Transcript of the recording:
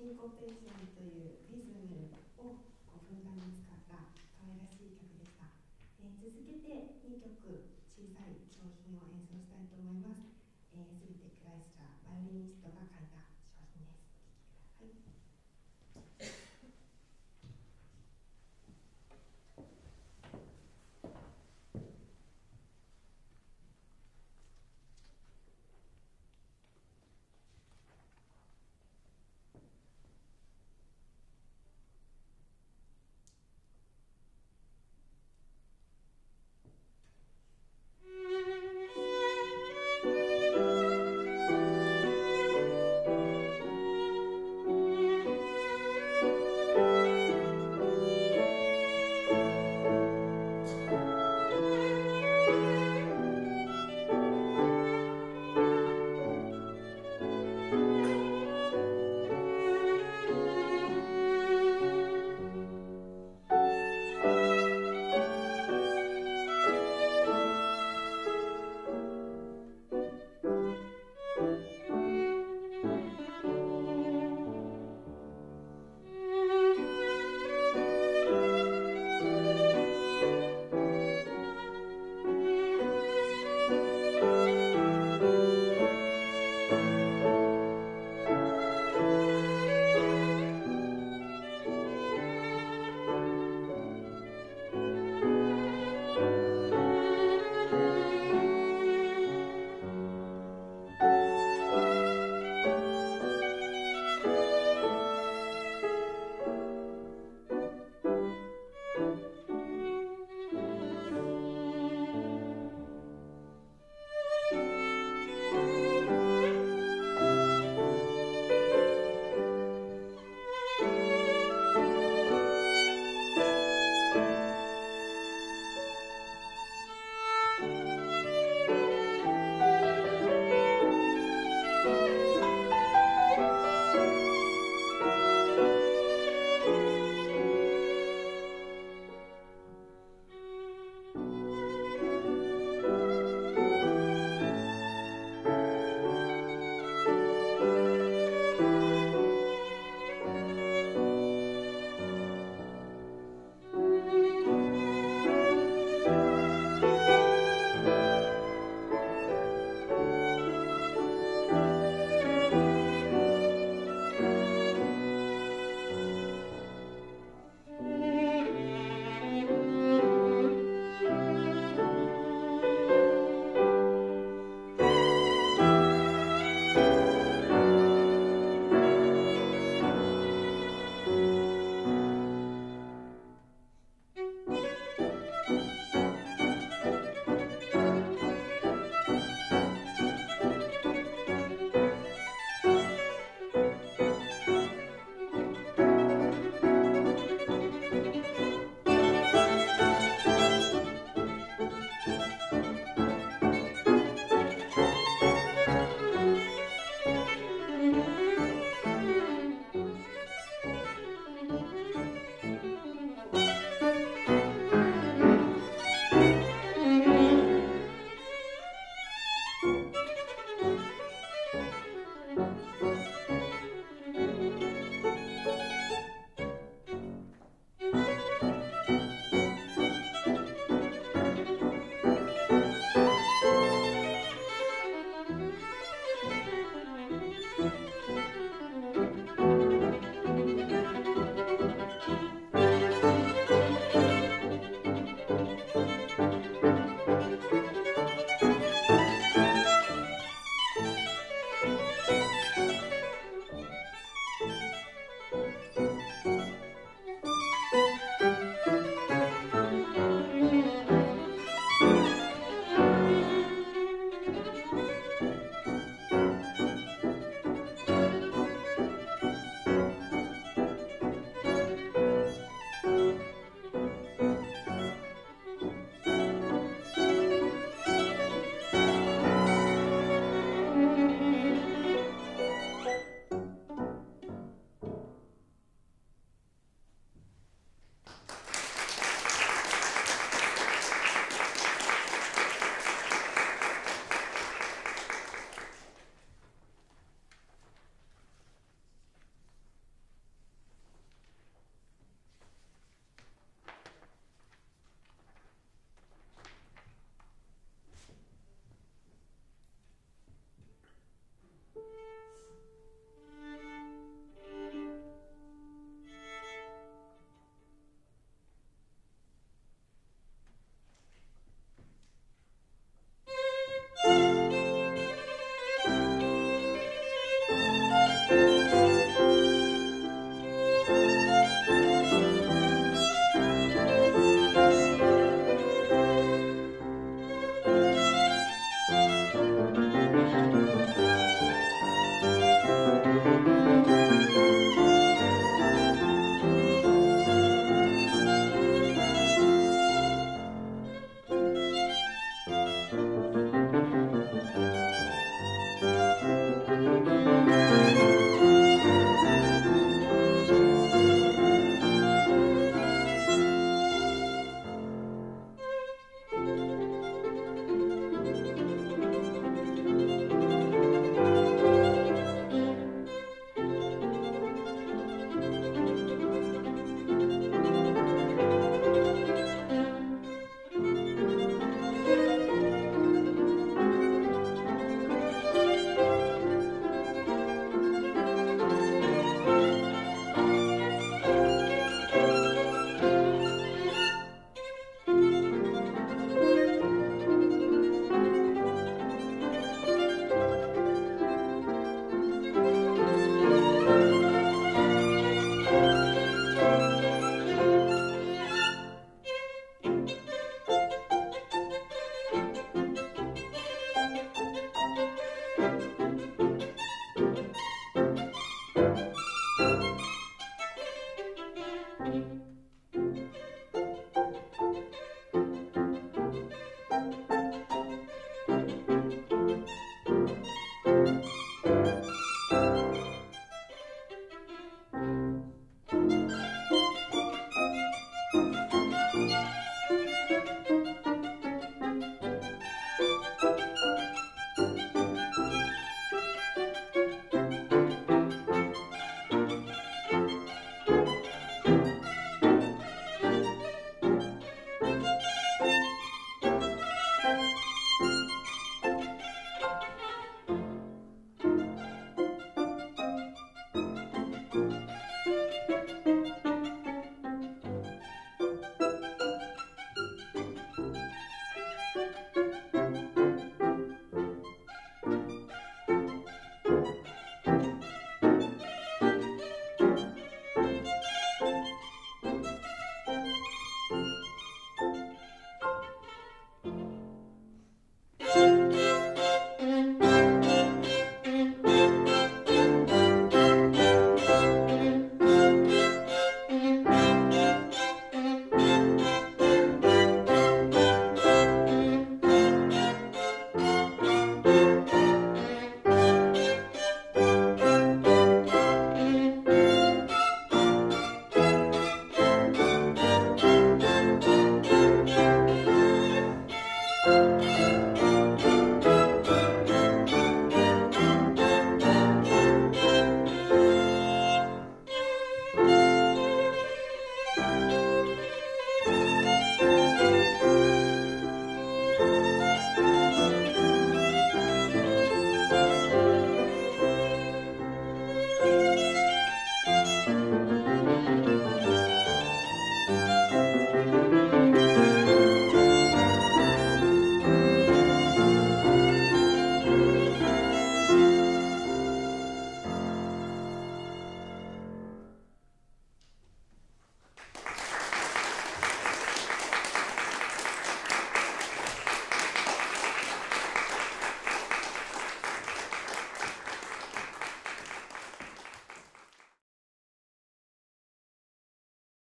シンコペーションというリズムをふんだんに使った可愛らしい曲でした、えー、続けて2曲小さい商品を演奏したいと思います、えー、全てクライスラーバイオリニスト